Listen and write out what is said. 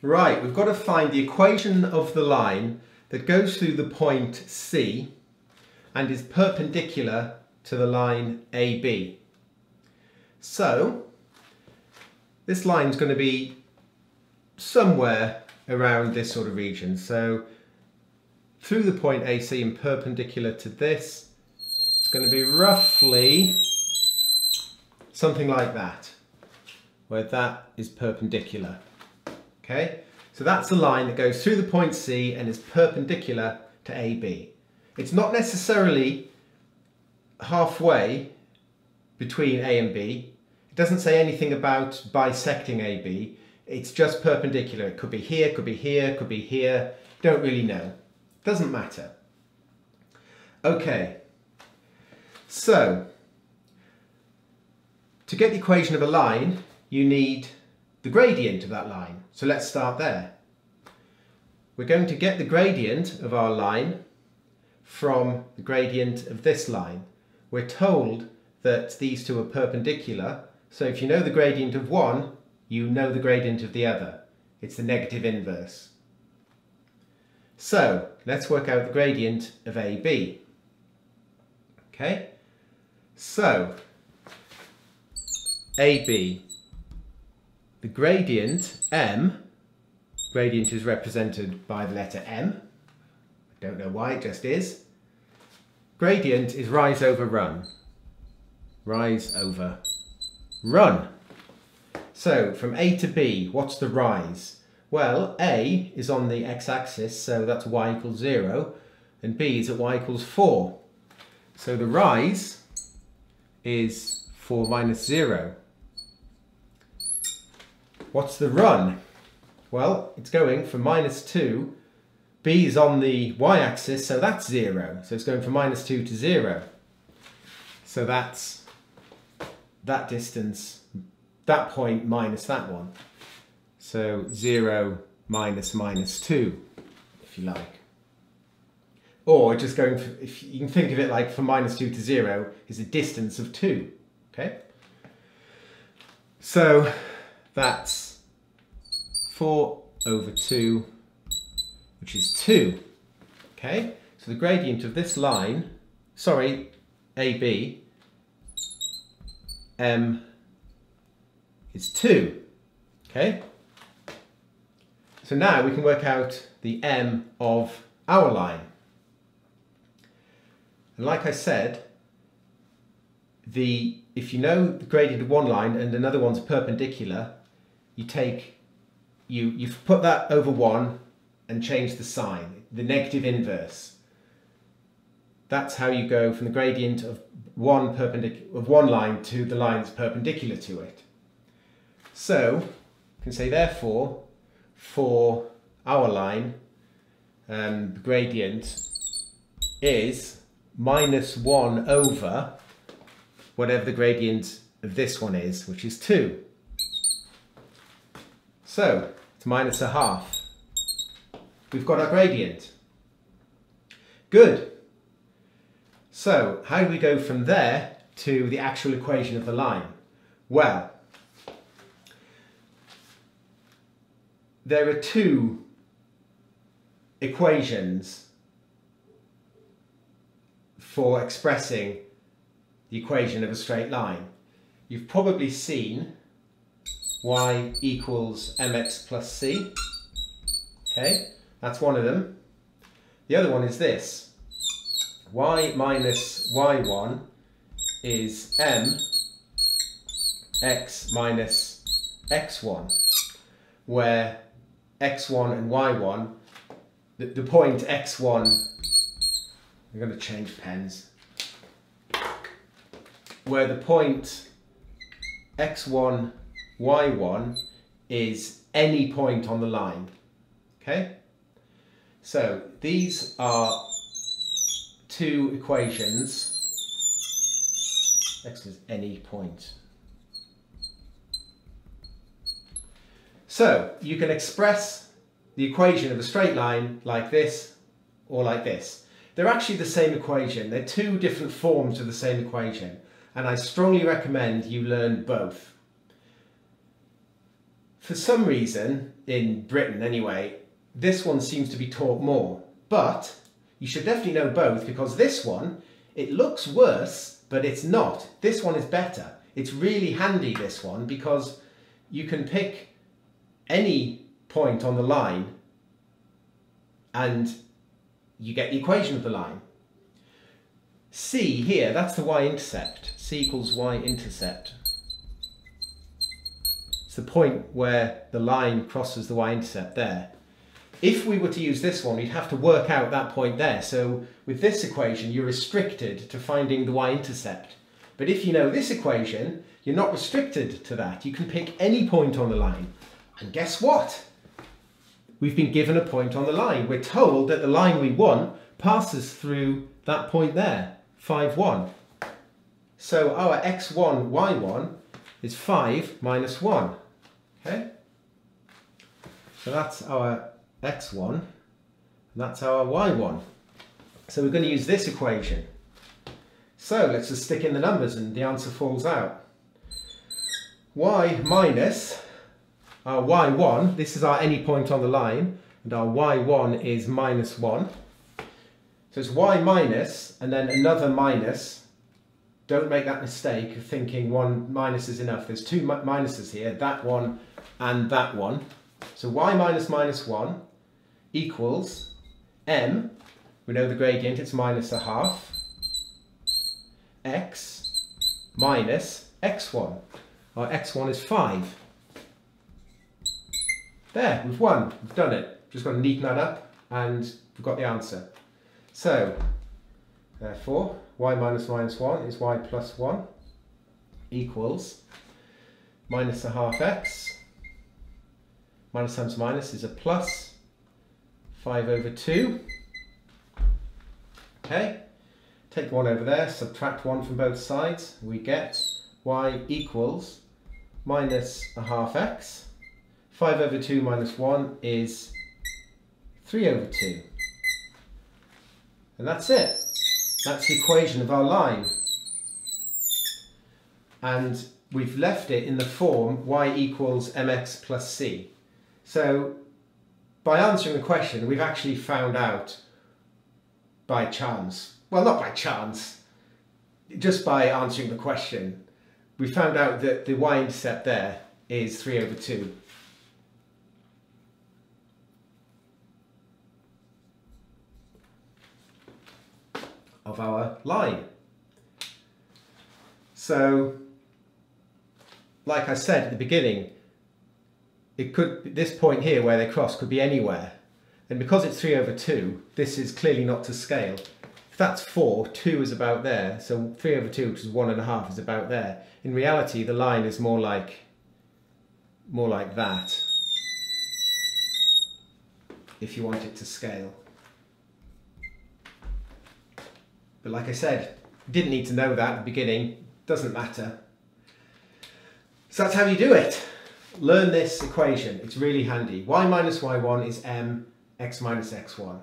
Right, we've got to find the equation of the line that goes through the point C and is perpendicular to the line AB. So, this line is going to be somewhere around this sort of region. So, through the point AC and perpendicular to this, it's going to be roughly something like that, where that is perpendicular. Okay, so that's the line that goes through the point C and is perpendicular to AB. It's not necessarily halfway between A and B. It doesn't say anything about bisecting AB. It's just perpendicular. It could be here, could be here, could be here. Don't really know. Doesn't matter. Okay, so to get the equation of a line, you need the gradient of that line. So let's start there. We're going to get the gradient of our line from the gradient of this line. We're told that these two are perpendicular, so if you know the gradient of one, you know the gradient of the other. It's the negative inverse. So let's work out the gradient of AB. Okay, so AB the gradient m, gradient is represented by the letter m. I don't know why, it just is. Gradient is rise over run. Rise over run. So from A to B, what's the rise? Well, A is on the x-axis, so that's y equals 0, and B is at y equals 4. So the rise is 4 minus 0. What's the run? Well, it's going from minus 2. B is on the y-axis, so that's 0. So it's going from minus 2 to 0. So that's that distance, that point minus that one. So 0 minus minus 2, if you like. Or just going, for, if you can think of it like from minus 2 to 0 is a distance of 2. Okay? So that's 4 over 2, which is 2. Okay, so the gradient of this line, sorry, AB, M is 2. Okay, so now we can work out the M of our line. And like I said, the if you know the gradient of one line and another one's perpendicular, you take, you, you've put that over 1 and change the sign, the negative inverse. That's how you go from the gradient of one, perpendicular, of one line to the line that's perpendicular to it. So, you can say therefore, for our line, um, the gradient is minus 1 over whatever the gradient of this one is, which is 2. So it's minus a half. We've got our gradient. Good. So how do we go from there to the actual equation of the line? Well, there are two equations for expressing the equation of a straight line. You've probably seen y equals mx plus c. Okay, that's one of them. The other one is this. y minus y1 is m x minus x1, where x1 and y1, the, the point x1, I'm going to change pens, where the point x1 y1 is any point on the line. Okay? So these are two equations. X is any point. So you can express the equation of a straight line like this or like this. They're actually the same equation. They're two different forms of the same equation. And I strongly recommend you learn both. For some reason, in Britain anyway, this one seems to be taught more. But you should definitely know both because this one, it looks worse, but it's not. This one is better. It's really handy, this one, because you can pick any point on the line and you get the equation of the line. C here, that's the y-intercept. C equals y-intercept. The point where the line crosses the y-intercept there. If we were to use this one, we'd have to work out that point there. So with this equation, you're restricted to finding the y-intercept. But if you know this equation, you're not restricted to that. You can pick any point on the line. And guess what? We've been given a point on the line. We're told that the line we want passes through that point there, 5, 1. So our x1, y1 is 5 minus 1. Okay? So that's our x1, and that's our y1. So we're going to use this equation. So let's just stick in the numbers and the answer falls out. y minus our y1, this is our any point on the line, and our y1 is minus 1. So it's y minus, and then another minus. Don't make that mistake of thinking one minus is enough. There's two minuses here, that one and that one. So y minus minus 1 equals m, we know the gradient, it's minus a half, x minus x1. Our x1 is 5. There, we've won, we've done it. Just got to neaten that up and we've got the answer. So, therefore, y minus minus 1 is y plus 1 equals minus a half x. Minus times minus is a plus 5 over 2. Okay, take 1 over there, subtract 1 from both sides. We get y equals minus a half x 5 over 2 minus 1 is 3 over 2. And that's it. That's the equation of our line. And we've left it in the form y equals mx plus c. So by answering the question, we've actually found out by chance, well not by chance, just by answering the question, we found out that the y-intercept there is 3 over 2. Of our line. So, like I said at the beginning, it could this point here where they cross could be anywhere. And because it's 3 over 2, this is clearly not to scale. If that's 4, 2 is about there. So 3 over 2, which is 1.5, is about there. In reality, the line is more like, more like that, if you want it to scale. But like I said, didn't need to know that at the beginning, doesn't matter. So that's how you do it. Learn this equation, it's really handy. y minus y1 is m, x minus x1.